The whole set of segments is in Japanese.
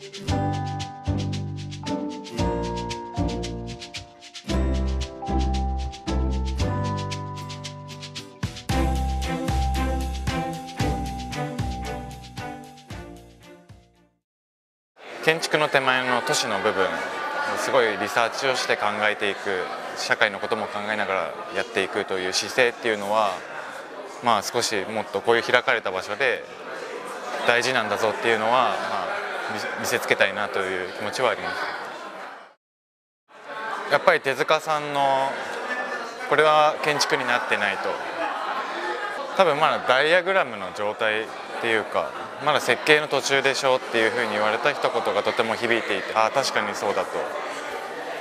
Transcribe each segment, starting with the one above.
建築の手前の都市の部分すごいリサーチをして考えていく社会のことも考えながらやっていくという姿勢っていうのはまあ少しもっとこういう開かれた場所で大事なんだぞっていうのは、まあ、見せつけたいなという気持ちはあります。やっぱり手塚さんのこれは建築になってないと。多分まだダイアグラムの状態っていうかまだ設計の途中でしょっていうふうに言われた一言がとても響いていてああ確かにそうだと。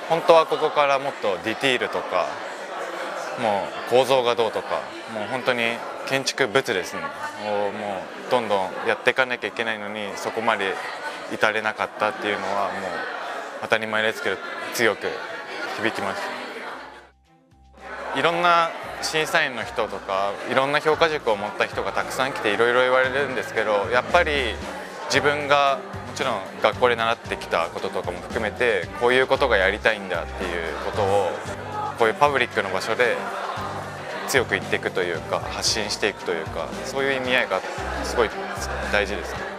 本当はここからもっとディティールとかもう構造がどうとかもう本当に建築物ですね。をもうどんどんやっていかなきゃいけないのにそこまで至れなかったっていうのはもう当たり前ですけど強く響きましたいろんな審査員の人とかいろんな評価軸を持った人がたくさん来ていろいろ言われるんですけどやっぱり自分がもちろん学校で習ってきたこととかも含めてこういうことがやりたいんだっていうことをこういうパブリックの場所で強く言っていくというか発信していくというかそういう意味合いがすごい大事ですね。